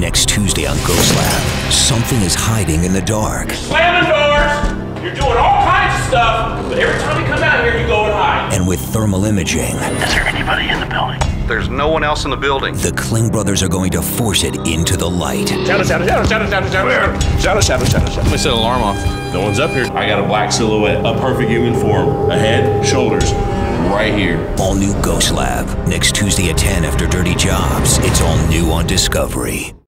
Next Tuesday on Ghost Lab, something is hiding in the dark. Slamming doors. You're doing all kinds of stuff, but every time you come out here, you go and hide. And with thermal imaging, Is there anybody in the building? There's no one else in the building. the Klinge brothers are going to force it into the light. Shadow, shadow, shadow, shadow, shadow, shadow. Shadow, shadow, shadow, shadow. Let me set an alarm off. No one's up here. I got a black silhouette, a perfect human form, a head, shoulders, right here. All new Ghost Lab, next Tuesday at 10 after Dirty Jobs. It's all new on Discovery.